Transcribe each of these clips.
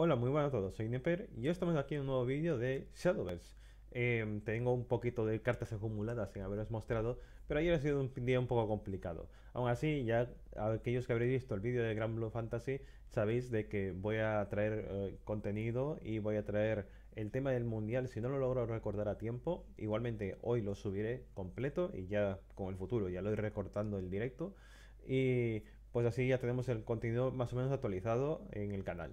Hola, muy buenas a todos, soy Neper y hoy estamos aquí en un nuevo vídeo de Shadowverse. Em, tengo un poquito de cartas acumuladas sin haberos mostrado, pero ayer ha sido un día un poco complicado. Aún así, ya aquellos que habréis visto el vídeo de Grand Blue Fantasy, sabéis de que voy a traer eh, contenido y voy a traer el tema del mundial. Si no lo logro recordar a tiempo, igualmente hoy lo subiré completo y ya con el futuro ya lo iré recortando el directo. Y pues así ya tenemos el contenido más o menos actualizado en el canal.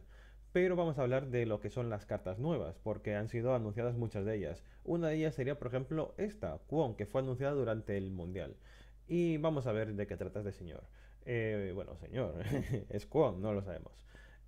Pero vamos a hablar de lo que son las cartas nuevas, porque han sido anunciadas muchas de ellas. Una de ellas sería, por ejemplo, esta, Kwon, que fue anunciada durante el Mundial. Y vamos a ver de qué trata este señor. Eh, bueno, señor, es Kwon, no lo sabemos.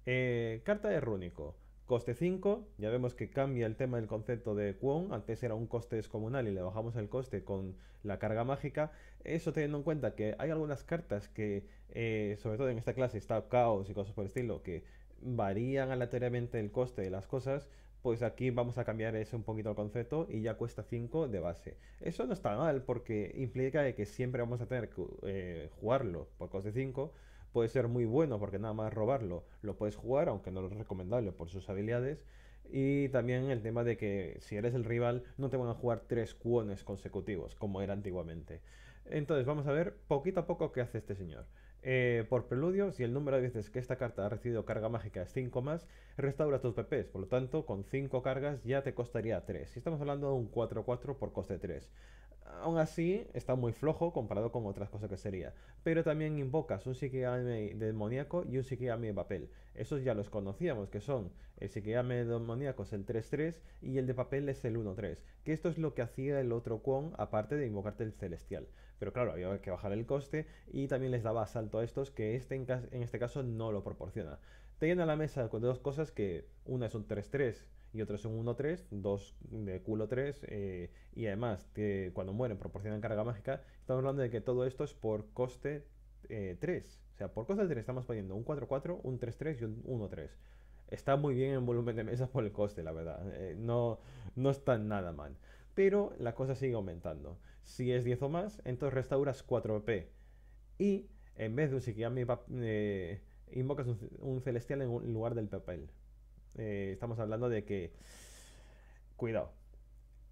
Eh, carta de Rúnico. Coste 5, ya vemos que cambia el tema del concepto de Kwon, antes era un coste descomunal y le bajamos el coste con la carga mágica. Eso teniendo en cuenta que hay algunas cartas que, eh, sobre todo en esta clase, está Caos y cosas por el estilo, que varían aleatoriamente el coste de las cosas, pues aquí vamos a cambiar ese un poquito el concepto y ya cuesta 5 de base. Eso no está mal porque implica que siempre vamos a tener que eh, jugarlo por coste 5. Puede ser muy bueno porque nada más robarlo lo puedes jugar, aunque no es recomendable por sus habilidades. Y también el tema de que si eres el rival no te van a jugar tres cuones consecutivos como era antiguamente. Entonces vamos a ver poquito a poco qué hace este señor. Eh, por preludio, si el número de veces que esta carta ha recibido carga mágica es 5 más, restaura tus PPs. Por lo tanto, con 5 cargas ya te costaría 3. Si estamos hablando de un 4-4 por coste 3. Aún así, está muy flojo comparado con otras cosas que sería. Pero también invocas un Shikigami demoníaco y un Shikigami de papel. Esos ya los conocíamos, que son el Shikigami demoníaco es el 3-3 y el de papel es el 1-3. Que esto es lo que hacía el otro Kwon, aparte de invocarte el celestial. Pero claro, había que bajar el coste y también les daba asalto a estos, que este en, en este caso no lo proporciona. Te llena la mesa con dos cosas que una es un 3-3 y otro es un 1-3, dos de culo 3 eh, y además que cuando mueren proporcionan carga mágica. Estamos hablando de que todo esto es por coste 3. Eh, o sea, por coste 3 estamos poniendo un 4-4, un 3-3 y un 1-3. Está muy bien en volumen de mesas por el coste, la verdad. Eh, no, no está nada mal. Pero la cosa sigue aumentando. Si es 10 o más, entonces restauras 4 p Y en vez de un Shikigami, eh, invocas un, celestial en lugar del papel. Eh, estamos hablando de que, cuidado,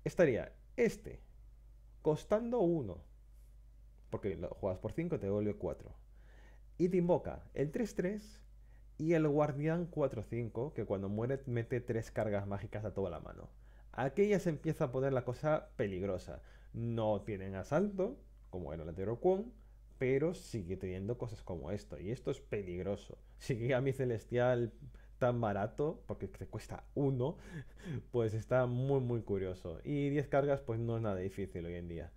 estaría este costando 1, porque lo juegas por 5 te devuelve 4. Y te invoca el 3-3 y el guardián 4-5, que cuando muere mete 3 cargas mágicas a toda la mano. Aquí ya se empieza a poner la cosa peligrosa. No tienen asalto, como era el anterior Kwon, pero sigue teniendo cosas como esto. Y esto es peligroso. Sigue a mi celestial tan barato, porque te cuesta uno, pues está muy muy curioso. Y 10 cargas pues no es nada difícil hoy en día.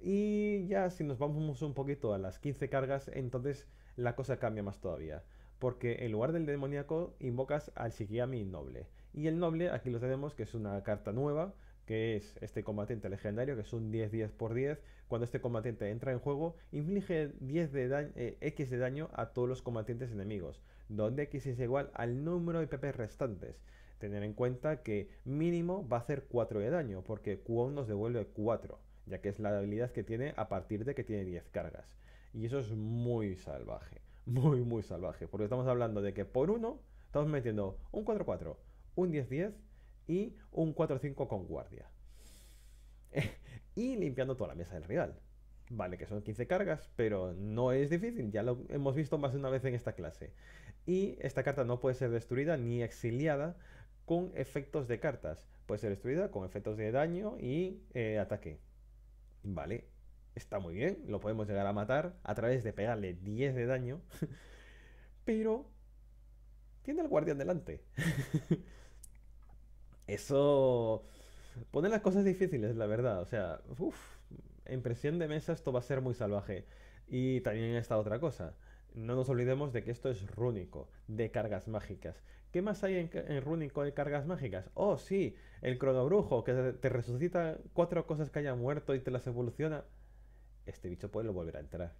Y ya si nos vamos un poquito a las 15 cargas, entonces la cosa cambia más todavía. Porque en lugar del demoníaco invocas al Shikigami noble. Y el noble aquí lo tenemos que es una carta nueva que es este combatiente legendario, que es un 10-10 por 10. Cuando este combatiente entra en juego, inflige 10 de eh, X de daño a todos los combatientes enemigos, donde X es igual al número de PP restantes. Tener en cuenta que mínimo va a hacer 4 de daño, porque Kwon nos devuelve 4, ya que es la habilidad que tiene a partir de que tiene 10 cargas. Y eso es muy salvaje, muy, muy salvaje, porque estamos hablando de que por uno estamos metiendo un 4-4, un 10-10 y un 4-5 con guardia. y limpiando toda la mesa del rival. Vale, que son 15 cargas, pero no es difícil, ya lo hemos visto más de una vez en esta clase. Y esta carta no puede ser destruida ni exiliada con efectos de cartas. Puede ser destruida con efectos de daño y eh, ataque. Vale, está muy bien, lo podemos llegar a matar a través de pegarle 10 de daño, pero tiene al guardián delante. Eso pone las cosas difíciles, la verdad. O sea, uff, en presión de mesa esto va a ser muy salvaje. Y también esta otra cosa. No nos olvidemos de que esto es rúnico, de cargas mágicas. ¿Qué más hay en, rúnico de cargas mágicas? Oh, sí, el cronobrujo, que te resucita cuatro cosas que hayan muerto y te las evoluciona. Este bicho puede volver a entrar.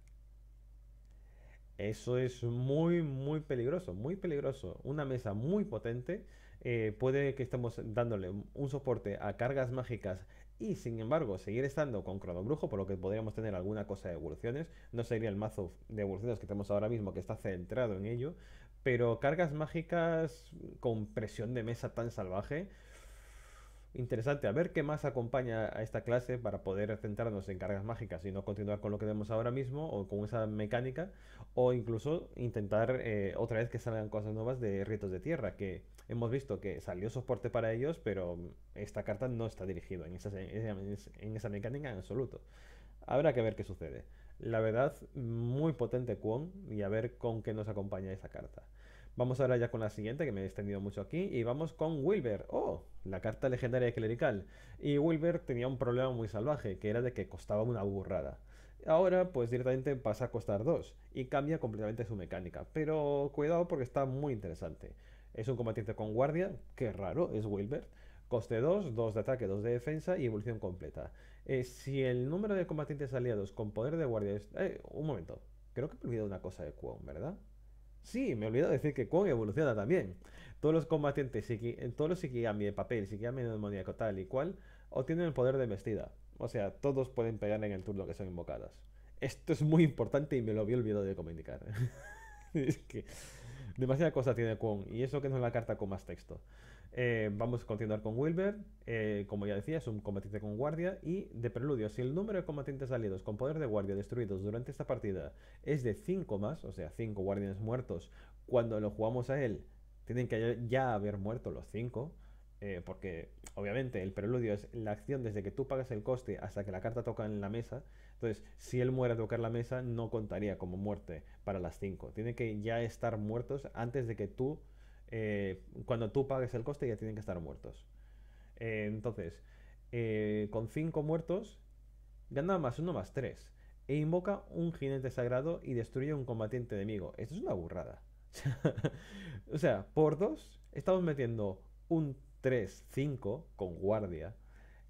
Eso es muy, muy peligroso, muy peligroso. Una mesa muy potente. Eh, puede que estemos dándole un soporte a cargas mágicas y sin embargo seguir estando con Cronobrujo, por lo que podríamos tener alguna cosa de evoluciones. No sería el mazo de evoluciones que tenemos ahora mismo que está centrado en ello, Pero cargas mágicas con presión de mesa tan salvaje. Interesante, a ver qué más acompaña a esta clase para poder centrarnos en cargas mágicas y no continuar con lo que vemos ahora mismo o con esa mecánica o incluso intentar eh, otra vez que salgan cosas nuevas de ritos de tierra que hemos visto que salió soporte para ellos pero esta carta no está dirigida en esa, mecánica en absoluto. Habrá que ver qué sucede. La verdad, muy potente Kwon y a ver con qué nos acompaña esa carta. Vamos ahora ya con la siguiente, que me he extendido mucho aquí, y vamos con Wilber. ¡Oh! La carta legendaria de Clerical. Y Wilber tenía un problema muy salvaje, que era de que costaba una burrada. Ahora, pues directamente pasa a costar 2 y cambia completamente su mecánica. Pero cuidado porque está muy interesante. Es un combatiente con guardia, qué raro, es Wilber. Coste 2, 2 de ataque, 2 de defensa y evolución completa. Eh, si el número de combatientes aliados con poder de guardia es... Eh, un momento, creo que me he olvidado una cosa de Kwon, ¿verdad? Sí, me he olvidado decir que Kwon evoluciona también. Todos los combatientes, en todos los Shikigami de papel, Shikigami de demoníaco tal y cual, obtienen el poder de embestida. O sea, todos pueden pegar en el turno que son invocadas. Esto es muy importante y me lo había olvidado de comunicar. es que demasiada cosa tiene Kwon. Y eso que no es la carta con más texto. Eh, vamos a continuar con Wilber. Eh, como ya decía, es un combatiente con guardia. Y de preludio, si el número de combatientes aliados con poder de guardia destruidos durante esta partida es de 5 más, o sea, 5 guardianes muertos, cuando lo jugamos a él, tienen que ya haber muerto los 5. Eh, porque obviamente el preludio es la acción desde que tú pagas el coste hasta que la carta toca en la mesa. Entonces, si él muere a tocar la mesa, no contaría como muerte para las 5. Tiene que ya estar muertos antes de que tú eh, cuando tú pagues el coste ya tienen que estar muertos. Eh, entonces, eh, con 5 muertos, gana más 1 más 3. E invoca un jinete sagrado y destruye un combatiente enemigo. Esto es una burrada. o sea, por 2 estamos metiendo un 3-5 con guardia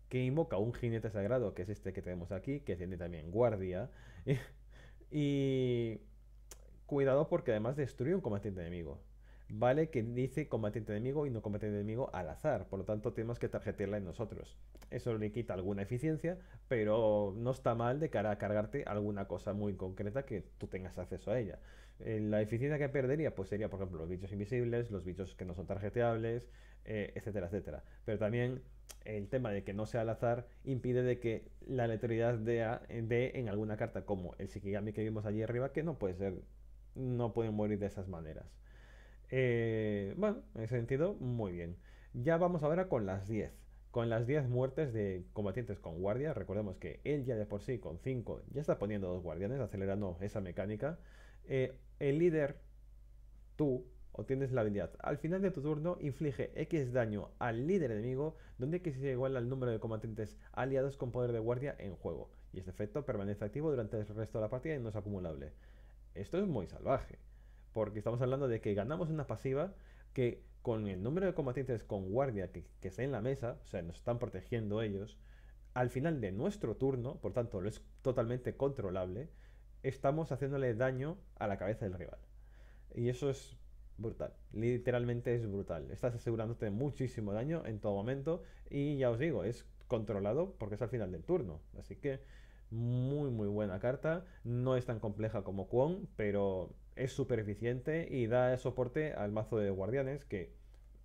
que invoca un jinete sagrado, que es este que tenemos aquí, que tiene también guardia. y cuidado porque además destruye un combatiente enemigo vale que dice combatiente enemigo y no combatiente enemigo al azar, por lo tanto tenemos que tarjetearla en nosotros. Eso le quita alguna eficiencia, pero no está mal de cara a cargarte alguna cosa muy concreta que tú tengas acceso a ella. Eh, la eficiencia que perdería pues sería, por ejemplo, los bichos invisibles, los bichos que no son tarjeteables, eh, etcétera, etcétera. Pero también el tema de que no sea al azar impide de que la letalidad de, en alguna carta como el Shikigami que vimos allí arriba, que no puede ser, no pueden morir de esas maneras. Eh, bueno, en ese sentido, muy bien. Ya vamos ahora con las 10. Con las 10 muertes de combatientes con guardia. Recordemos que él ya de por sí con 5 ya está poniendo dos guardianes, acelerando esa mecánica. Eh, el líder, tú, obtienes la habilidad. Al final de tu turno, inflige X daño al líder enemigo, donde X es igual al número de combatientes aliados con poder de guardia en juego. Y este efecto permanece activo durante el resto de la partida y no es acumulable. Esto es muy salvaje porque estamos hablando de que ganamos una pasiva que con el número de combatientes con guardia que, que está en la mesa, o sea, nos están protegiendo ellos, al final de nuestro turno, por tanto, lo es totalmente controlable, estamos haciéndole daño a la cabeza del rival. Y eso es brutal, literalmente es brutal. Estás asegurándote muchísimo daño en todo momento y ya os digo, es controlado porque es al final del turno. Así que muy muy buena carta, no es tan compleja como Kwon, pero es súper eficiente y da soporte al mazo de guardianes que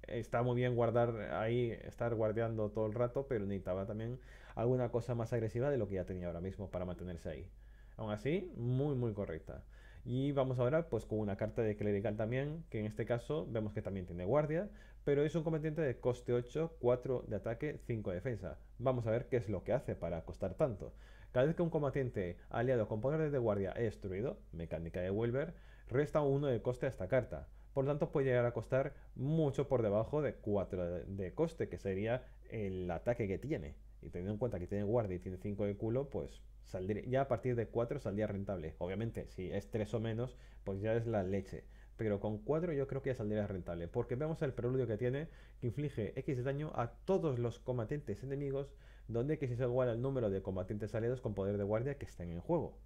está muy bien guardar ahí, estar guardiando todo el rato, pero necesitaba también alguna cosa más agresiva de lo que ya tenía ahora mismo para mantenerse ahí. Aún así, muy muy correcta. Y vamos ahora pues con una carta de clerical también, que en este caso vemos que también tiene guardia, pero es un combatiente de coste 8, 4 de ataque, 5 de defensa. Vamos a ver qué es lo que hace para costar tanto. Cada vez que un combatiente aliado con poderes de guardia es destruido, mecánica de Wilber, resta uno de coste a esta carta. Por lo tanto, puede llegar a costar mucho por debajo de 4 de coste, que sería el ataque que tiene. Y teniendo en cuenta que tiene guardia y tiene 5 de culo, pues ya a partir de 4 saldría rentable. Obviamente, si es 3 o menos, pues ya es la leche. Pero con 4 yo creo que ya saldría rentable. Porque vemos el preludio que tiene, que inflige X de daño a todos los combatientes enemigos, donde X es igual al número de combatientes aliados con poder de guardia que estén en juego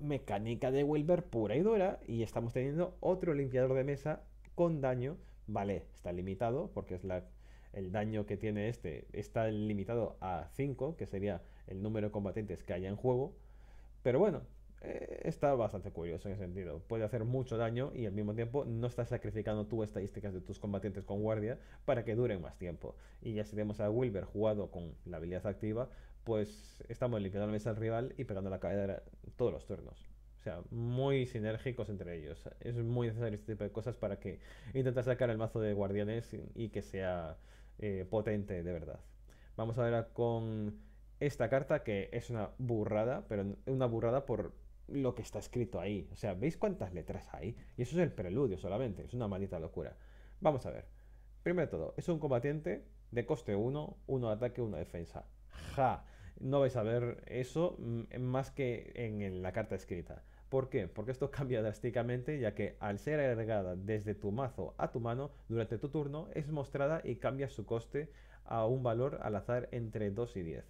mecánica de Wilber pura y dura y estamos teniendo otro limpiador de mesa con daño. Vale, está limitado porque es la, el daño que tiene este. Está limitado a 5, que sería el número de combatientes que haya en juego. Pero bueno, eh, está bastante curioso en ese sentido. Puede hacer mucho daño y al mismo tiempo no estás sacrificando tus estadísticas de tus combatientes con guardia para que duren más tiempo. Y ya si tenemos a Wilber jugado con la habilidad activa, pues estamos limpiando la mesa al rival y pegando la cadera todos los turnos. O sea, muy sinérgicos entre ellos. Es muy necesario este tipo de cosas para que intentar sacar el mazo de guardianes y que sea eh, potente de verdad. Vamos a ver con esta carta que es una burrada, pero una burrada por lo que está escrito ahí. O sea, ¿veis cuántas letras hay? Y eso es el preludio solamente. Es una maldita locura. Vamos a ver. Primero de todo, es un combatiente de coste 1, 1 de ataque, 1 de defensa. Ja. No vais a ver eso mm, más que en la carta escrita. ¿Por qué? Porque esto cambia drásticamente ya que al ser agregada desde tu mazo a tu mano durante tu turno es mostrada y cambia su coste a un valor al azar entre 2 y 10.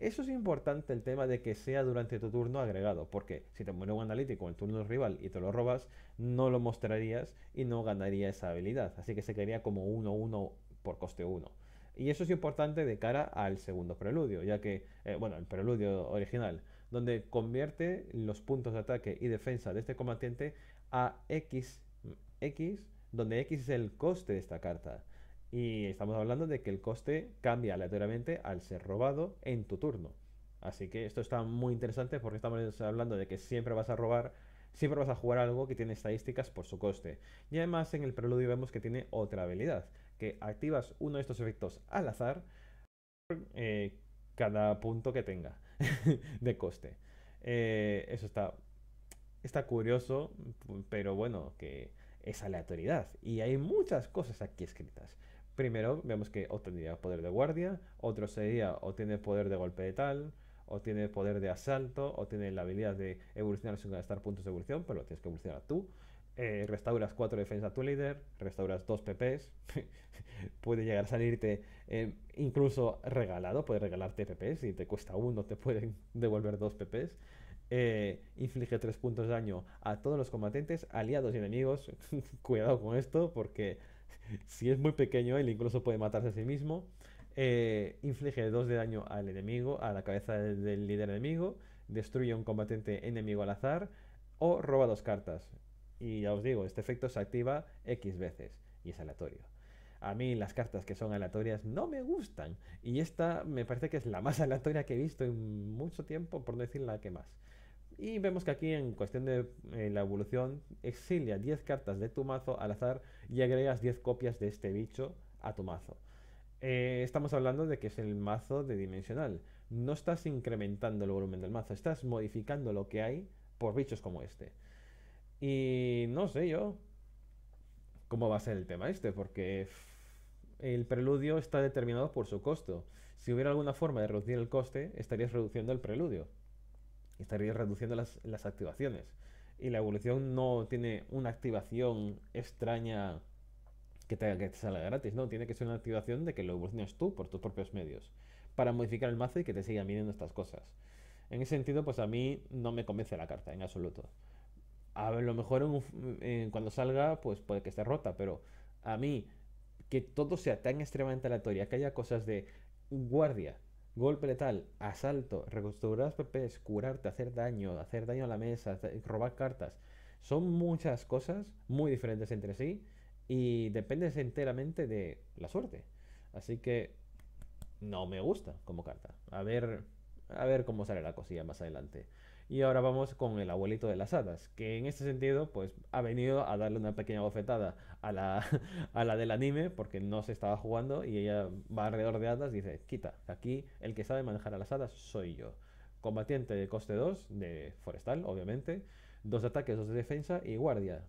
Eso es importante el tema de que sea durante tu turno agregado, porque si te muere un analítico en el turno rival y te lo robas, no lo mostrarías y no ganaría esa habilidad. Así que se quedaría como 1-1 por coste 1. Y eso es importante de cara al segundo preludio, ya que, eh, bueno, el preludio original, donde convierte los puntos de ataque y defensa de este combatiente a X, X, donde X es el coste de esta carta. Y estamos hablando de que el coste cambia aleatoriamente al ser robado en tu turno. Así que esto está muy interesante porque estamos hablando de que siempre vas a robar, siempre vas a jugar algo que tiene estadísticas por su coste. Y además en el preludio vemos que tiene otra habilidad, que activas uno de estos efectos al azar eh, cada punto que tenga. de coste. Eh, eso está, está curioso, pero bueno, que es aleatoriedad. Y hay muchas cosas aquí escritas. Primero, vemos que o tendría poder de guardia, otro sería o tiene poder de golpe de tal, o tiene poder de asalto, o tiene la habilidad de evolucionar sin gastar puntos de evolución, pero lo tienes que evolucionar tú. Eh, restauras 4 defensa a tu líder, restauras 2 PPs, puede llegar a salirte eh, incluso regalado, puede regalarte PPs, si te cuesta uno te pueden devolver 2 PPs. Eh, inflige 3 puntos de daño a todos los combatientes, aliados y enemigos. Cuidado con esto porque si es muy pequeño él incluso puede matarse a sí mismo. inflige 2 de daño al enemigo, a la cabeza del líder enemigo, destruye un combatiente enemigo al azar o roba dos cartas. Y ya os digo, este efecto se activa X veces y es aleatorio. A mí las cartas que son aleatorias no me gustan. Y esta me parece que es la más aleatoria que he visto en mucho tiempo, por no decir la que más. Y vemos que aquí en cuestión de eh, la evolución, exilia 10 cartas de tu mazo al azar y agregas 10 copias de este bicho a tu mazo. Eh, estamos hablando de que es el mazo de dimensional. No estás incrementando el volumen del mazo, estás modificando lo que hay por bichos como este. Y no sé yo cómo va a ser el tema este, porque el preludio está determinado por su costo. Si hubiera alguna forma de reducir el coste, estarías reduciendo el preludio. Estarías reduciendo las, activaciones. Y la evolución no tiene una activación extraña que te, que te salga gratis, no, tiene que ser una activación de que lo evoluciones tú por tus propios medios. Para modificar el mazo y que te sigan viniendo estas cosas. En ese sentido, pues a mí no me convence la carta en absoluto a lo mejor cuando salga, pues puede que esté rota, pero a mí, que todo sea tan extremadamente aleatorio, que haya cosas de guardia, golpe letal, asalto, reconstruir PPs, curarte, hacer daño, hacer daño a la mesa, robar cartas, son muchas cosas muy diferentes entre sí y dependes enteramente de la suerte. Así que no me gusta como carta. A ver, a ver cómo sale la cosilla más adelante. Y ahora vamos con el abuelito de las hadas, que en este sentido pues ha venido a darle una pequeña bofetada a la, a la del anime porque no se estaba jugando y ella va alrededor de hadas y dice, quita, aquí el que sabe manejar a las hadas soy yo. Combatiente de coste 2 de forestal, obviamente, dos ataques, dos de defensa y guardia.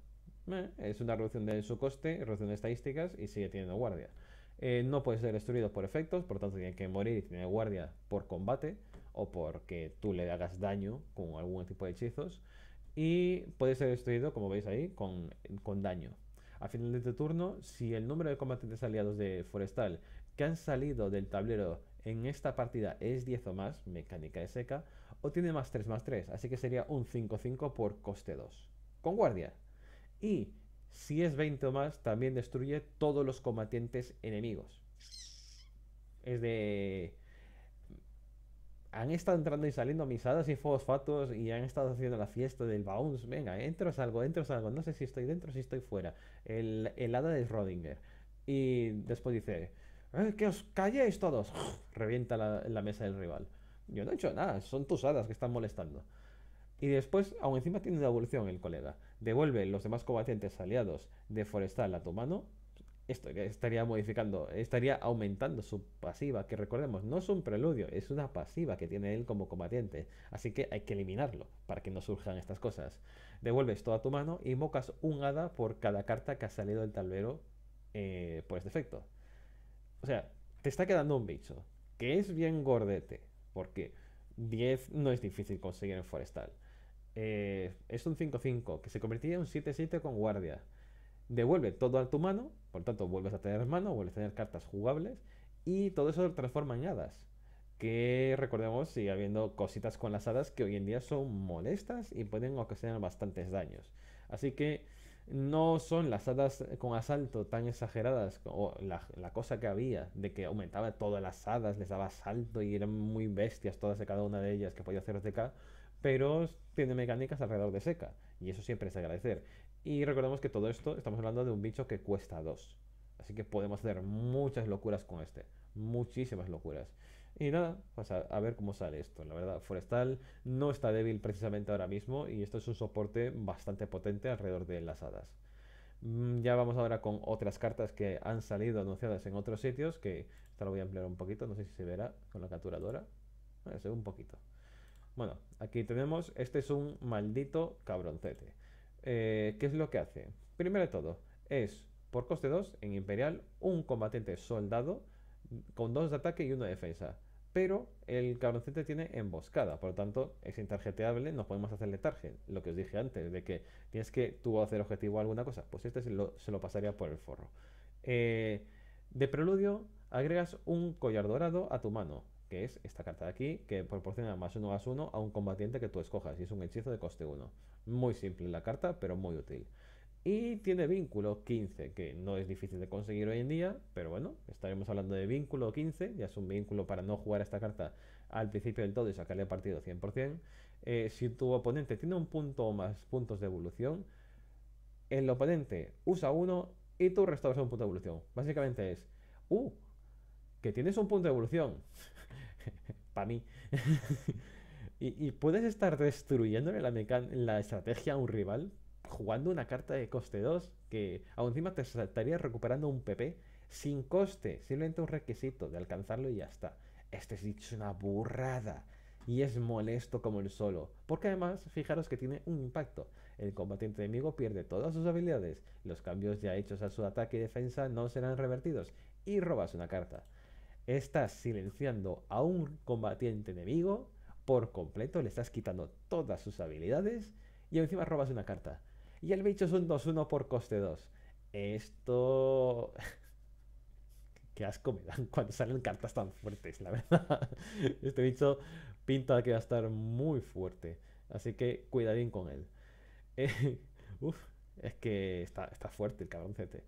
Eh, es una reducción de su coste, reducción de estadísticas y sigue teniendo guardia. Eh, no puede ser destruido por efectos, por tanto tiene que morir y tiene guardia por combate o porque tú le hagas daño con algún tipo de hechizos. Y puede ser destruido, como veis ahí, con, con daño. A final de este turno, si el número de combatientes aliados de Forestal que han salido del tablero en esta partida es 10 o más, mecánica de seca, o tiene más 3 más 3, así que sería un 5-5 por coste 2, con guardia. Y si es 20 o más, también destruye todos los combatientes enemigos. Es de han estado entrando y saliendo misadas y fosfatos y han estado haciendo la fiesta del bounce. Venga, entro, salgo, entro, salgo. No sé si estoy dentro, si estoy fuera. El, el hada de Rodinger. Y después dice, eh, que os calléis todos. Revienta la, la, mesa del rival. Yo no he hecho nada, son tus hadas que están molestando. Y después, aún encima tiene una evolución el colega. Devuelve los demás combatientes aliados de Forestal a tu mano esto estaría modificando, estaría aumentando su pasiva, que recordemos, no es un preludio, es una pasiva que tiene él como combatiente. Así que hay que eliminarlo para que no surjan estas cosas. Devuelves toda tu mano y invocas un hada por cada carta que ha salido del tablero eh, por este efecto. O sea, te está quedando un bicho que es bien gordete, porque 10 no es difícil conseguir en Forestal. Eh, es un 5-5 que se convertiría en un 7-7 con guardia devuelve todo a tu mano, por tanto vuelves a tener mano, vuelves a tener cartas jugables y todo eso lo transforma en hadas. Que recordemos, sigue habiendo cositas con las hadas que hoy en día son molestas y pueden ocasionar bastantes daños. Así que no son las hadas con asalto tan exageradas o la, cosa que había de que aumentaba todas las hadas, les daba asalto y eran muy bestias todas de cada una de ellas que podía hacer OTK, pero tiene mecánicas alrededor de seca y eso siempre es agradecer. Y recordemos que todo esto estamos hablando de un bicho que cuesta 2. Así que podemos hacer muchas locuras con este. Muchísimas locuras. Y nada, pues a, ver cómo sale esto. La verdad, Forestal no está débil precisamente ahora mismo y esto es un soporte bastante potente alrededor de las hadas. Mm, ya vamos ahora con otras cartas que han salido anunciadas en otros sitios, que esta lo voy a ampliar un poquito, no sé si se verá con la capturadora. Bueno, se ve un poquito. Bueno, aquí tenemos, este es un maldito cabroncete. Eh, ¿Qué es lo que hace? Primero de todo, es por coste 2 en Imperial un combatiente soldado con 2 de ataque y 1 de defensa. Pero el cabroncete tiene emboscada, por lo tanto es intarjeteable, no podemos hacerle target. Lo que os dije antes, de que tienes que tú hacer objetivo alguna cosa, pues este se lo, se lo pasaría por el forro. Eh, de preludio, agregas un collar dorado a tu mano, que es esta carta de aquí, que proporciona más 1 más 1 a un combatiente que tú escojas, y es un hechizo de coste 1. Muy simple la carta, pero muy útil. Y tiene vínculo 15, que no es difícil de conseguir hoy en día, pero bueno, estaremos hablando de vínculo 15, ya es un vínculo para no jugar esta carta al principio del todo y sacarle partido 100%. Eh, si tu oponente tiene un punto o más puntos de evolución, el oponente usa uno y tú restauras un punto de evolución. Básicamente es, uh, que tienes un punto de evolución. para mí. Y, puedes estar destruyendo la, la estrategia a un rival jugando una carta de coste 2 que aún encima te estaría recuperando un PP sin coste, simplemente un requisito de alcanzarlo y ya está. Este es una burrada y es molesto como el solo, porque además fijaros que tiene un impacto. El combatiente enemigo pierde todas sus habilidades, los cambios ya hechos a su ataque y defensa no serán revertidos y robas una carta. Estás silenciando a un combatiente enemigo por completo, le estás quitando todas sus habilidades y encima robas una carta. Y el bicho es un 2-1 por coste 2. Esto... Qué asco me dan cuando salen cartas tan fuertes, la verdad. Este bicho pinta que va a estar muy fuerte. Así que cuidadín con él. uf, es que está, está fuerte el cabroncete.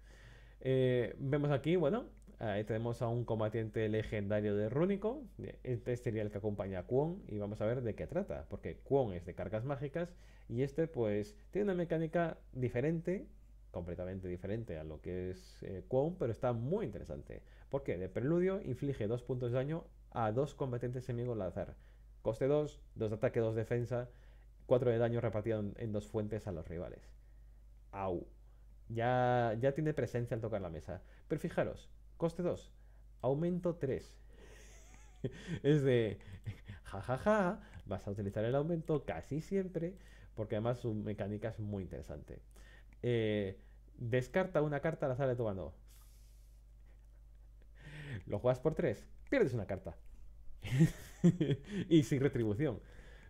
Eh, vemos aquí, bueno, Ahí tenemos a un combatiente legendario de Rúnico. Este sería el que acompaña a Kwon y vamos a ver de qué trata. Porque Kwon es de cargas mágicas y este pues tiene una mecánica diferente, completamente diferente a lo que es eh, Kwon, pero está muy interesante. Porque de preludio inflige 2 puntos de daño a dos combatientes enemigos al azar. Coste 2, 2 de ataque, 2 de defensa, 4 de daño repartido en dos fuentes a los rivales. Au. Ya, ya tiene presencia al tocar la mesa. Pero fijaros, Coste 2. Aumento 3. es de, jajaja, ja, ja, vas a utilizar el aumento casi siempre, porque además su mecánica es muy interesante. Eh, descarta una carta al azar de tu mano. Lo juegas por 3, pierdes una carta. y sin retribución.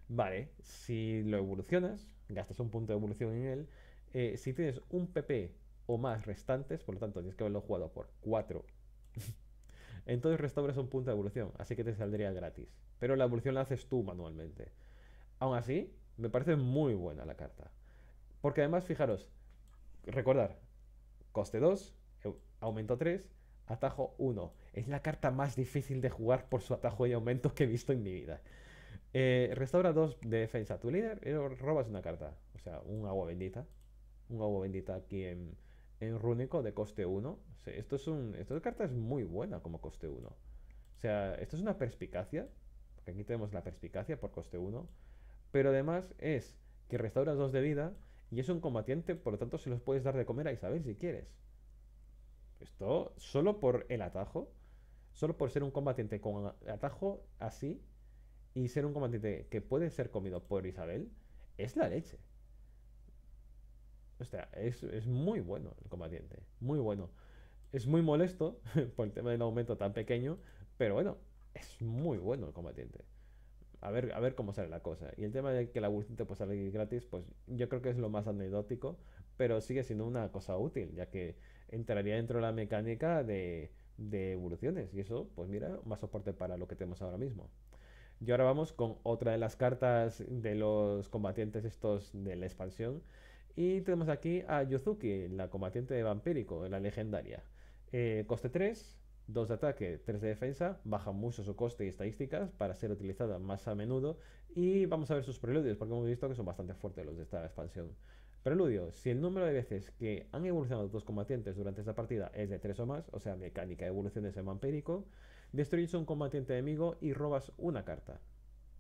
Vale, si lo evolucionas, gastas un punto de evolución en él. Eh, si tienes un PP o más restantes, por lo tanto tienes que haberlo jugado por 4 entonces restauras un punto de evolución, así que te saldría gratis. Pero la evolución la haces tú manualmente. Aún así, me parece muy buena la carta. Porque además, fijaros, recordar, coste 2, aumento 3, Atajo 1. Es la carta más difícil de jugar por su atajo y aumento que he visto en mi vida. Eh, restaura 2 de defensa. Tu líder y robas una carta. O sea, un agua bendita. Un agua bendita aquí en, en rúnico de coste 1. esto es un, esta carta es muy buena como coste 1. O sea, esto es una perspicacia. Porque aquí tenemos la perspicacia por coste 1. Pero además es que restauras 2 de vida y es un combatiente, por lo tanto se los puedes dar de comer a Isabel si quieres. Esto solo por el atajo, solo por ser un combatiente con atajo así y ser un combatiente que puede ser comido por Isabel, es la leche. O sea, es, es muy bueno el combatiente, muy bueno. Es muy molesto por el tema del aumento tan pequeño, pero bueno, es muy bueno el combatiente a ver, a ver cómo sale la cosa. Y el tema de que la evolución te puede gratis, pues yo creo que es lo más anecdótico, pero sigue siendo una cosa útil, ya que entraría dentro de la mecánica de, de evoluciones. Y eso, pues mira, más soporte para lo que tenemos ahora mismo. Y ahora vamos con otra de las cartas de los combatientes estos de la expansión. Y tenemos aquí a Yuzuki, la combatiente de vampírico, la legendaria. Eh, coste 3, 2 de ataque, 3 de defensa, baja mucho su coste y estadísticas para ser utilizada más a menudo. Y vamos a ver sus preludios, porque hemos visto que son bastante fuertes los de esta expansión. Preludio, si el número de veces que han evolucionado tus combatientes durante esta partida es de 3 o más, o sea, mecánica de evoluciones en vampírico, destruyes un combatiente enemigo y robas una carta.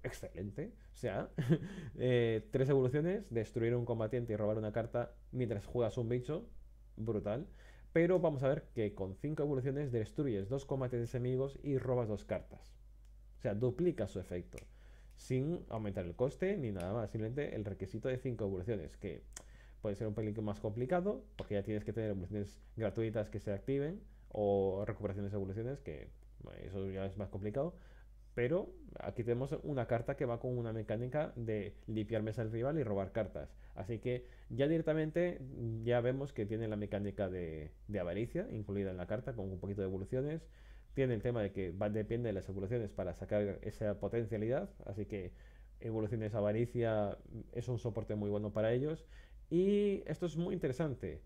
Excelente. O sea, 3 eh, evoluciones, destruir un combatiente y robar una carta mientras juegas un bicho. Brutal. Pero vamos a ver que con 5 evoluciones destruyes dos combates enemigos y robas dos cartas. O sea, duplica su efecto. Sin aumentar el coste ni nada más. Simplemente el requisito de 5 evoluciones. Que puede ser un pelín más complicado. Porque ya tienes que tener evoluciones gratuitas que se activen. O recuperaciones de evoluciones. Que eso ya es más complicado. Pero aquí tenemos una carta que va con una mecánica de limpiar mesa al rival y robar cartas. Así que ya directamente ya vemos que tiene la mecánica de, avaricia incluida en la carta con un poquito de evoluciones. Tiene el tema de que va, depende de las evoluciones para sacar esa potencialidad. Así que evoluciones avaricia es un soporte muy bueno para ellos. Y esto es muy interesante.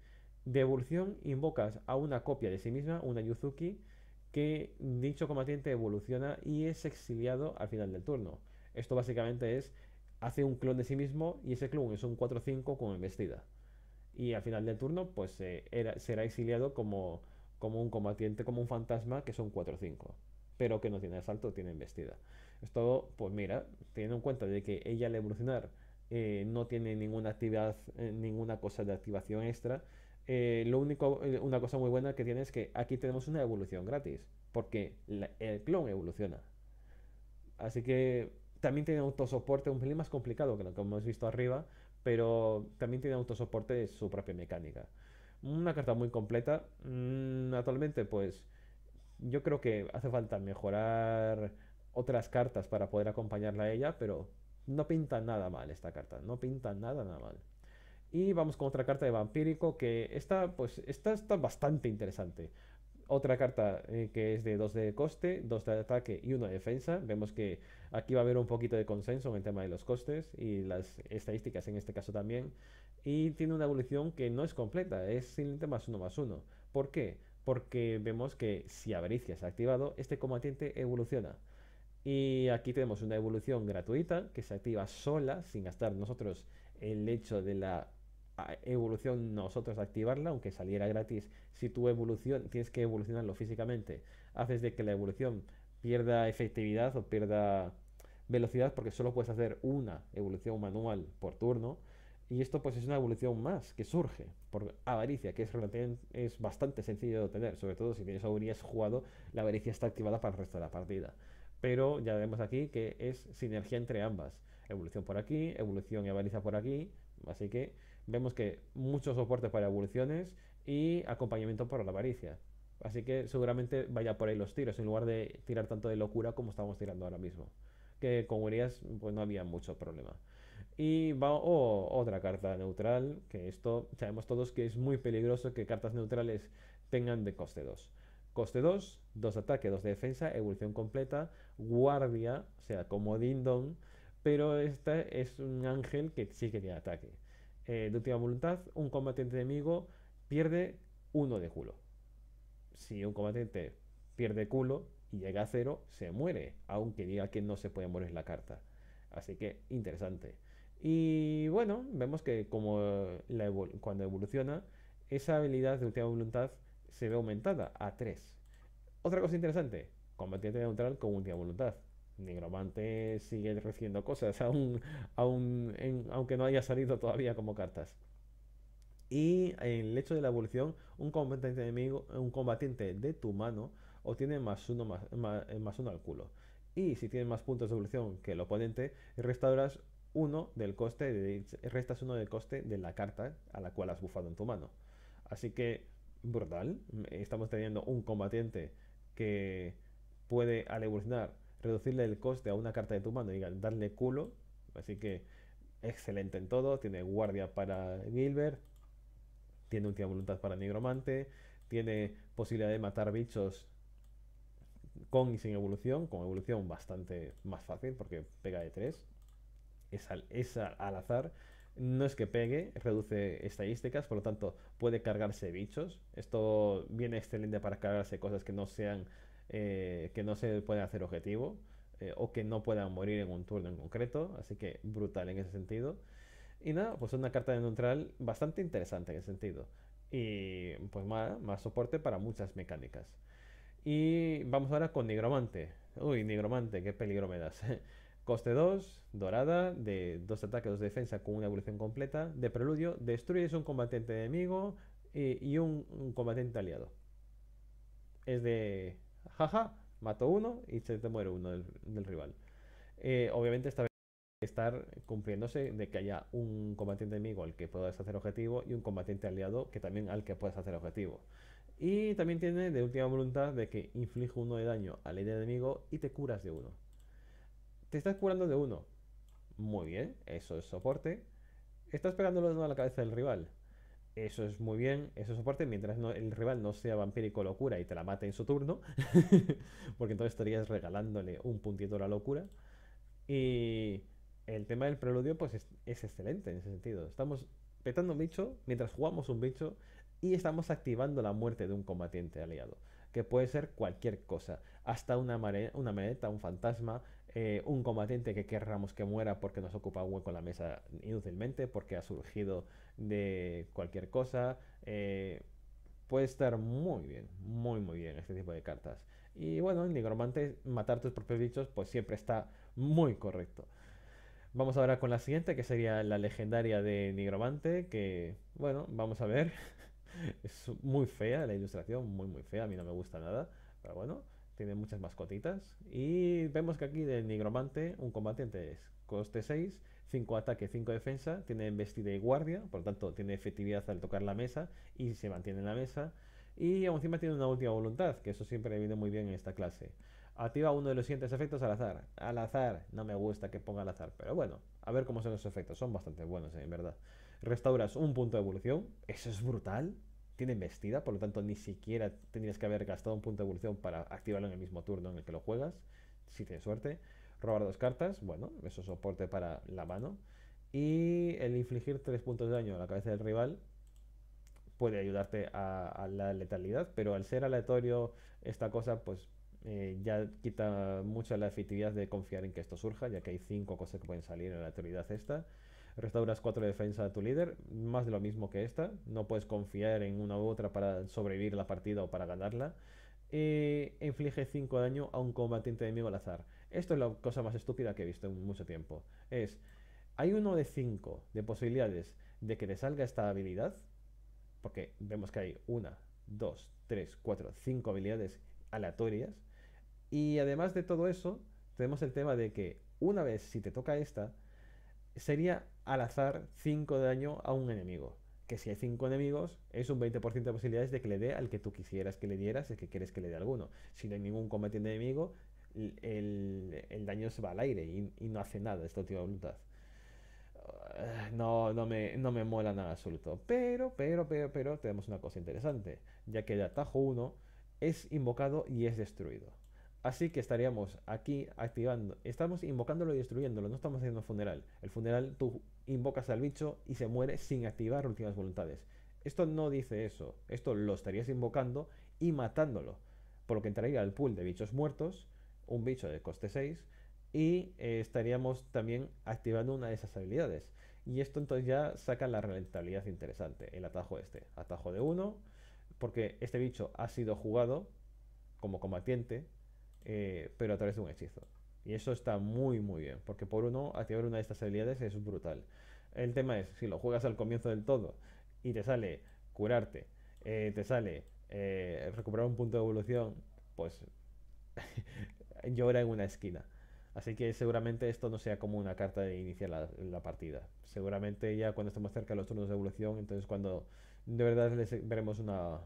De evolución invocas a una copia de sí misma, una Yuzuki, que dicho combatiente evoluciona y es exiliado al final del turno. Esto básicamente es, hace un clon de sí mismo y ese clon es un 4-5 con embestida. Y al final del turno, pues eh, será exiliado como, como un combatiente, como un fantasma, que son 4-5, pero que no tiene asalto, tiene embestida. Esto, pues mira, teniendo en cuenta de que ella al evolucionar eh, no tiene ninguna actividad, eh, ninguna cosa de activación extra, eh, lo único, eh, una cosa muy buena que tiene es que aquí tenemos una evolución gratis, porque el clon evoluciona. Así que también tiene autosoporte un pelín más complicado que lo que hemos visto arriba, pero también tiene autosoporte de su propia mecánica. Una carta muy completa. Mm, actualmente, pues yo creo que hace falta mejorar otras cartas para poder acompañarla a ella, pero no pinta nada mal esta carta, no pinta nada, nada mal. Y vamos con otra carta de vampírico que esta, pues, esta está bastante interesante. Otra carta eh, que es de 2 de coste, 2 de ataque y 1 de defensa. Vemos que aquí va a haber un poquito de consenso en el tema de los costes y las estadísticas en este caso también. Y tiene una evolución que no es completa, es simplemente más 1 más 1. ¿Por qué? Porque vemos que si avaricia ha activado, este combatiente evoluciona. Y aquí tenemos una evolución gratuita que se activa sola, sin gastar nosotros el hecho de la evolución nosotros activarla, aunque saliera gratis, si tu evolución tienes que evolucionarlo físicamente, haces de que la evolución pierda efectividad o pierda velocidad porque solo puedes hacer una evolución manual por turno. Y esto pues es una evolución más que surge por avaricia, que es, es bastante sencillo de obtener, sobre todo si tienes avaricia jugado, la avaricia está activada para el resto de la partida. Pero ya vemos aquí que es sinergia entre ambas. Evolución por aquí, evolución y avaricia por aquí. Así que vemos que mucho soporte para evoluciones y acompañamiento para la avaricia. Así que seguramente vaya por ahí los tiros, en lugar de tirar tanto de locura como estamos tirando ahora mismo. Que con Urias pues no había mucho problema. Y va otra carta neutral, que esto sabemos todos que es muy peligroso que cartas neutrales tengan de coste 2. Coste 2, 2 de ataque, 2 de defensa, evolución completa, guardia, o sea, como Dindon, pero este es un ángel que sí que tiene ataque. Eh, de última voluntad, un combatiente enemigo pierde uno de culo. si un combatiente pierde culo y llega a cero, se muere, aunque diga que no se puede morir la carta. Así que interesante. Y bueno, vemos que como cuando evoluciona, esa habilidad de última voluntad se ve aumentada a 3. Otra cosa interesante, combatiente neutral con última voluntad. Nigromante sigue recibiendo cosas, aún, aunque no haya salido todavía como cartas. Y en el hecho de la evolución, un combatiente enemigo, un combatiente de tu mano obtiene más uno, más, más, uno al culo. Y si tienes más puntos de evolución que el oponente, restauras uno del coste restas uno del coste de la carta a la cual has bufado en tu mano. Así que brutal. Estamos teniendo un combatiente que puede al evolucionar reducirle el coste a una carta de tu mano y darle culo. Así que excelente en todo. Tiene guardia para Gilbert. Tiene última voluntad para Nigromante. Tiene posibilidad de matar bichos con y sin evolución. Con evolución bastante más fácil porque pega de 3. Es al, es al azar. No es que pegue, reduce estadísticas, por lo tanto puede cargarse bichos. Esto viene excelente para cargarse cosas que no sean eh, que no se pueden hacer objetivo eh, o que no puedan morir en un turno en concreto. Así que brutal en ese sentido. Y nada, pues una carta de neutral bastante interesante en ese sentido. Y pues más, más soporte para muchas mecánicas. Y vamos ahora con Nigromante. Uy, Nigromante, qué peligro me das. Coste 2, dorada, de 2 ataques, 2 defensa con una evolución completa. De preludio, destruyes un combatiente enemigo y, un, combatiente aliado. Es de jaja, mato uno y se te muere uno del, rival. Eh, obviamente esta vez estar cumpliéndose de que haya un combatiente enemigo al que puedas hacer objetivo y un combatiente aliado que también al que puedas hacer objetivo. Y también tiene de última voluntad de que inflige uno de daño al enemigo y te curas de uno. Te estás curando de uno. Muy bien, eso es soporte. Estás pegándolo de uno a la cabeza del rival. Eso es muy bien, eso es soporte mientras el rival no sea vampírico locura y te la mate en su turno. porque entonces estarías regalándole un puntito a la locura. Y el tema del preludio pues es, excelente en ese sentido. Estamos petando un bicho mientras jugamos un bicho y estamos activando la muerte de un combatiente aliado. Que puede ser cualquier cosa. Hasta una, una maneta, un fantasma, eh, un combatiente que querramos que muera porque nos ocupa un hueco en la mesa inútilmente, porque ha surgido de cualquier cosa. Eh, puede estar muy bien, muy muy bien este tipo de cartas. Y bueno, en Nigromante, matar tus propios bichos, pues siempre está muy correcto. Vamos ahora con la siguiente, que sería la legendaria de Nigromante, que bueno, vamos a ver. es muy fea la ilustración, muy muy fea, a mí no me gusta nada, pero bueno tiene muchas mascotitas. Y vemos que aquí del nigromante, un combatiente es coste 6, 5 ataque, 5 defensa, tiene embestida y guardia, por lo tanto tiene efectividad al tocar la mesa y se mantiene en la mesa. Y encima tiene una última voluntad, que eso siempre viene muy bien en esta clase. Activa uno de los siguientes efectos al azar. Al azar, no me gusta que ponga al azar, pero bueno, a ver cómo son esos efectos, son bastante buenos en verdad. Restauras un punto de evolución, eso es brutal, tiene embestida, por lo tanto ni siquiera tendrías que haber gastado un punto de evolución para activarlo en el mismo turno en el que lo juegas, si tienes suerte. Robar dos cartas, bueno, eso es soporte para la mano. Y el infligir tres puntos de daño a la cabeza del rival puede ayudarte a, la letalidad, pero al ser aleatorio esta cosa, pues eh, ya quita mucha la efectividad de confiar en que esto surja, ya que hay cinco cosas que pueden salir en la aleatoriedad esta. Restauras 4 de defensa a tu líder, más de lo mismo que esta. No puedes confiar en una u otra para sobrevivir la partida o para ganarla. E inflige 5 daño a un combatiente enemigo al azar. Esto es la cosa más estúpida que he visto en mucho tiempo. Es, hay uno de 5 de posibilidades de que te salga esta habilidad. Porque vemos que hay 1, 2, 3, 4, 5 habilidades aleatorias. Y además de todo eso, tenemos el tema de que una vez si te toca esta, sería al azar 5 de daño a un enemigo. Que si hay 5 enemigos, es un 20% de posibilidades de que le dé al que tú quisieras que le dieras, el que quieres que le dé alguno. Si no hay ningún combatiente enemigo, el, daño se va al aire y, no hace nada esta última voluntad. Ah, no, no, me, no me mola nada absoluto. Pero, pero, pero, pero, tenemos una cosa interesante. Ya que el atajo 1 es invocado y es destruido. Así que estaríamos aquí activando, estamos invocándolo y destruyéndolo, no estamos haciendo funeral. El funeral tú invocas al bicho y se muere sin activar últimas voluntades. Esto no dice eso. Esto lo estarías invocando y matándolo. Por lo que entraría al pool de bichos muertos, un bicho de coste 6, y eh, estaríamos también activando una de esas habilidades. Y esto entonces ya saca la rentabilidad interesante, el atajo este. Atajo de 1, porque este bicho ha sido jugado como combatiente, eh, pero a través de un hechizo. Y eso está muy muy bien, porque por uno activar una de estas habilidades es brutal. El tema es, si lo juegas al comienzo del todo y te sale curarte, eh, te sale eh, recuperar un punto de evolución, pues llora en una esquina. Así que seguramente esto no sea como una carta de iniciar la, partida. Seguramente ya cuando estemos cerca de los turnos de evolución, entonces cuando de verdad les veremos una,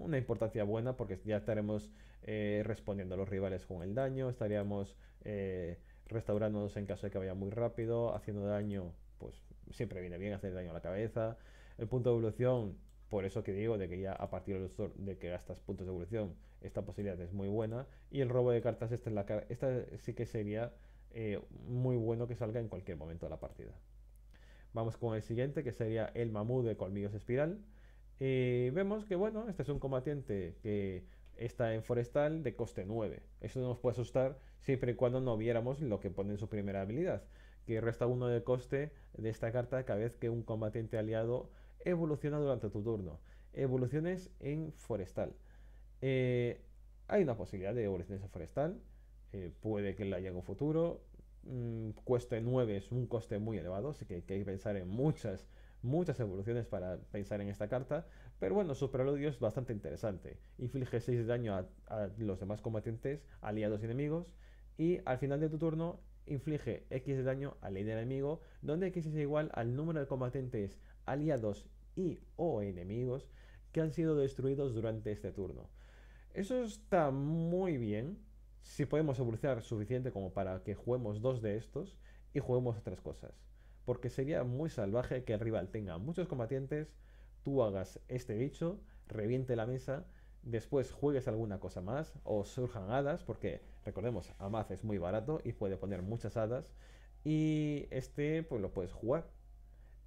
una importancia buena porque ya estaremos eh, respondiendo a los rivales con el daño, estaríamos eh, restaurándonos en caso de que vaya muy rápido, haciendo daño, pues siempre viene bien hacer daño a la cabeza. El punto de evolución, por eso que digo de que ya a partir de que gastas puntos de evolución, esta posibilidad es muy buena. Y el robo de cartas, esta, la, sí que sería eh, muy bueno que salga en cualquier momento de la partida. Vamos con el siguiente, que sería el mamú de colmillos espiral. Y vemos que, bueno, este es un combatiente que está en forestal de coste 9. Eso nos puede asustar siempre y cuando no viéramos lo que pone en su primera habilidad, que resta uno de coste de esta carta cada vez que un combatiente aliado evoluciona durante tu turno. Evoluciones en forestal. Eh, hay una posibilidad de evoluciones en forestal. Eh, puede que la haya en un futuro. Mm, cueste 9 es un coste muy elevado, así que hay que pensar en muchas, muchas evoluciones para pensar en esta carta. Pero bueno, su preludio es bastante interesante. Inflige 6 de daño a, los demás combatientes, aliados y enemigos. Y al final de tu turno inflige X de daño al líder enemigo, donde X es igual al número de combatientes aliados y o enemigos que han sido destruidos durante este turno. Eso está muy bien si podemos evolucionar suficiente como para que juguemos dos de estos y juguemos otras cosas. Porque sería muy salvaje que el rival tenga muchos combatientes, tú hagas este bicho, reviente la mesa, después juegues alguna cosa más o surjan hadas, porque recordemos, Amaz es muy barato y puede poner muchas hadas, y este pues lo puedes jugar.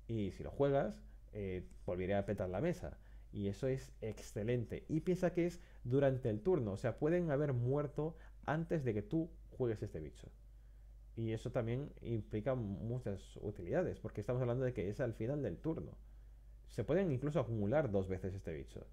Y si lo juegas, eh, volveré a petar la mesa. Y eso es excelente. Y piensa que es durante el turno. O sea, pueden haber muerto antes de que tú juegues este bicho. Y eso también implica muchas utilidades. Porque estamos hablando de que es al final del turno. Se pueden incluso acumular dos veces este bicho.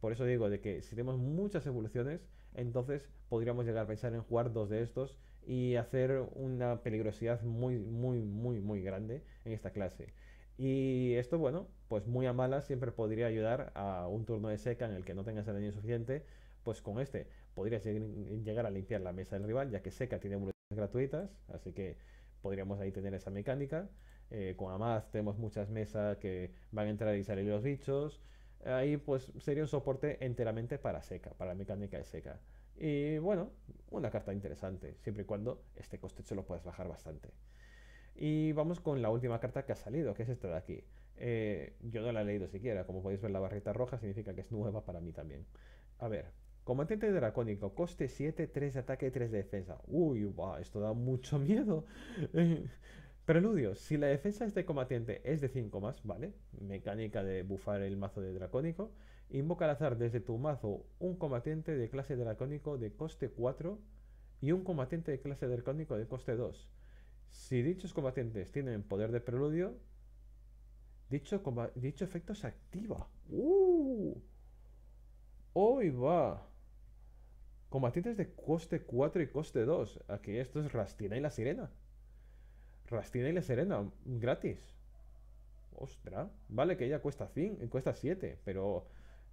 Por eso digo de que si tenemos muchas evoluciones, entonces podríamos llegar a pensar en jugar dos de estos y hacer una peligrosidad muy, muy, muy, muy grande en esta clase. Y esto, bueno, pues muy a malas siempre podría ayudar a un turno de seca en el que no tengas el daño suficiente. Pues con este podrías llegar a limpiar la mesa del rival, ya que seca tiene gratuitas, así que podríamos ahí tener esa mecánica. Eh, con Amaz tenemos muchas mesas que van a entrar y salir los bichos. Ahí pues sería un soporte enteramente para seca, para la mecánica de seca. Y bueno, una carta interesante, siempre y cuando este coste se lo puedes bajar bastante. Y vamos con la última carta que ha salido, que es esta de aquí. Eh, yo no la he leído siquiera, como podéis ver la barrita roja significa que es nueva para mí también. A ver, combatiente dracónico, coste 7, 3 de ataque y 3 de defensa. Uy, wow, esto da mucho miedo. Preludio, si la defensa de este combatiente es de 5 más, ¿vale? Mecánica de bufar el mazo de dracónico. Invoca al azar desde tu mazo un combatiente de clase dracónico de coste 4 y un combatiente de clase dracónico de coste 2. Si dichos combatientes tienen poder de preludio, dicho, dicho efecto se activa. ¡Uh! ¡Hoy va! Combatientes de coste 4 y coste 2. Aquí esto es Rastina y la Sirena. Rastina y la Sirena, gratis. Ostras. Vale que ella cuesta 5, cuesta 7, pero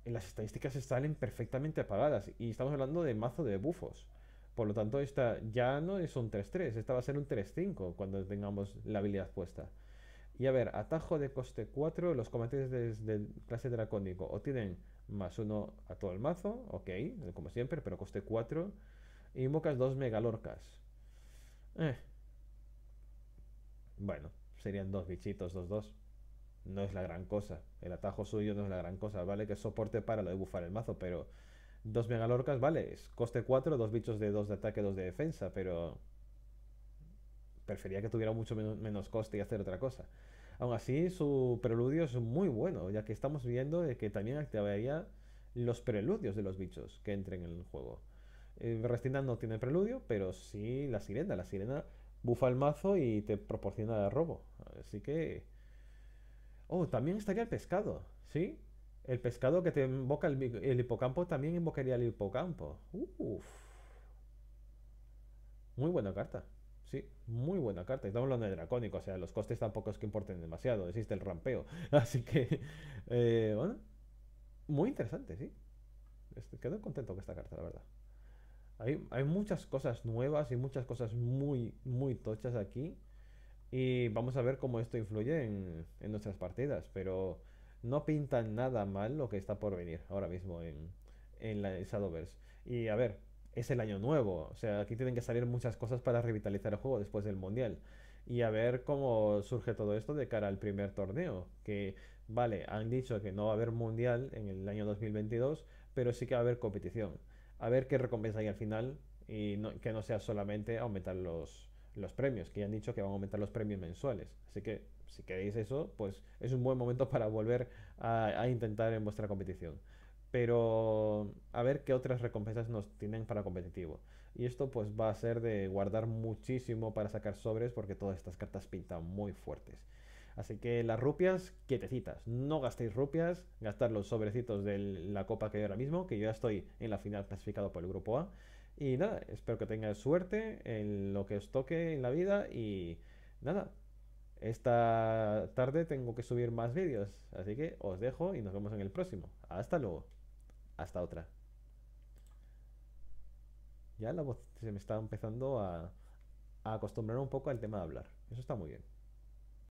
en las estadísticas salen perfectamente apagadas. Y estamos hablando de mazo de bufos. Por lo tanto, esta ya no es un 3-3, esta va a ser un 3-5 cuando tengamos la habilidad puesta. Y a ver, atajo de coste 4, los combatientes de, clase dracónico o tienen más uno a todo el mazo, ok, como siempre, pero coste 4. Y invocas dos megalorcas. Eh. Bueno, serían dos bichitos, dos, dos. No es la gran cosa. El atajo suyo no es la gran cosa. Vale que soporte para lo de bufar el mazo, pero Dos megalorcas, vale, es coste 4, dos bichos de 2 de ataque, 2 de defensa, pero prefería que tuviera mucho menos, coste y hacer otra cosa. Aún así, su preludio es muy bueno, ya que estamos viendo que también activaría los preludios de los bichos que entren en el juego. Eh, no tiene preludio, pero sí la sirena. La sirena bufa el mazo y te proporciona robo. Así que... Oh, también estaría el pescado, ¿sí? El pescado que te invoca el, el hipocampo también invocaría el hipocampo. Uf. Muy buena carta. Sí, muy buena carta. Estamos hablando de dracónico, o sea, los costes tampoco es que importen demasiado. Existe el rampeo. Así que, eh, bueno, muy interesante, sí. Este, quedo contento con esta carta, la verdad. Hay, hay muchas cosas nuevas y muchas cosas muy, muy tochas aquí. Y vamos a ver cómo esto influye en, en nuestras partidas. Pero no pinta nada mal lo que está por venir ahora mismo en, en la Shadowverse. Y a ver, es el año nuevo, o sea, aquí tienen que salir muchas cosas para revitalizar el juego después del Mundial. Y a ver cómo surge todo esto de cara al primer torneo. Que, vale, han dicho que no va a haber Mundial en el año 2022, pero sí que va a haber competición. A ver qué recompensa hay al final y que no sea solamente aumentar los, los premios, que ya han dicho que van a aumentar los premios mensuales. Así que si queréis eso, pues es un buen momento para volver a, intentar en vuestra competición. Pero a ver qué otras recompensas nos tienen para competitivo. Y esto pues va a ser de guardar muchísimo para sacar sobres porque todas estas cartas pintan muy fuertes. Así que las rupias, quietecitas. No gastéis rupias, gastar los sobrecitos de la copa que hay ahora mismo, que yo ya estoy en la final clasificado por el grupo A. Y nada, espero que tengáis suerte en lo que os toque en la vida y nada, esta tarde tengo que subir más vídeos, así que os dejo y nos vemos en el próximo. Hasta luego. Hasta otra. Ya la voz se me está empezando a, acostumbrar un poco al tema de hablar. Eso está muy bien.